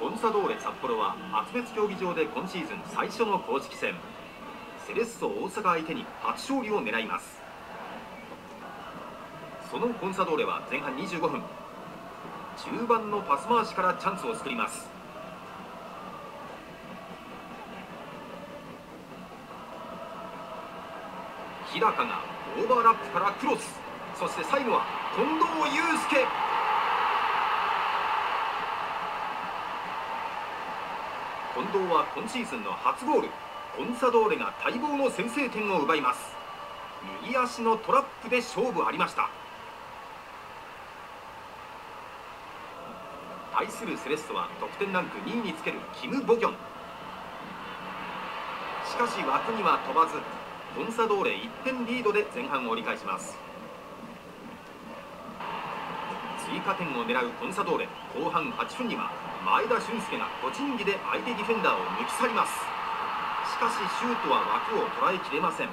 コンサドーレ札幌は厚別競技場で今シーズン最初の公式戦。セレッソ大阪相手に初勝利を狙います。そのコンサドーレは前半25分。中盤のパス回しからチャンスを作ります。日高がオーバーラップからクロス。そして最後は近藤祐介。近藤は今シーズンの初ゴールコンサドーレが待望の先制点を奪います。右足のトラップで勝負ありました。対するセレッソは得点ランク2位につけるキム・ボギョン。しかし枠には飛ばずコンサドーレ1点リードで前半を折り返します。追加点を狙うコンサドーレ。後半8分には前田俊介が個人技で相手ディフェンダーを抜き去ります。しかしシュートは枠を捉えきれません。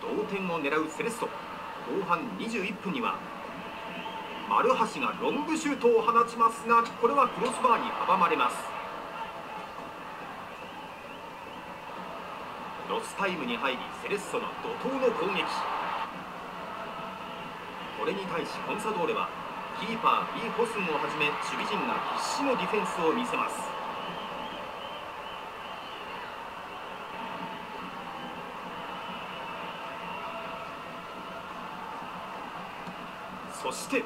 同点を狙うセレッソ。後半21分には丸橋がロングシュートを放ちますがこれはクロスバーに阻まれます。ロスタイムに入りセレッソの怒涛の攻撃これに対しコンサドーレはキーパーリー・ホスンをはじめ守備陣が必死のディフェンスを見せます。そして1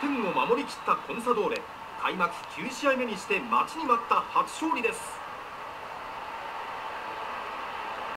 点を守りきったコンサドーレ。開幕9試合目にして待ちに待った初勝利です。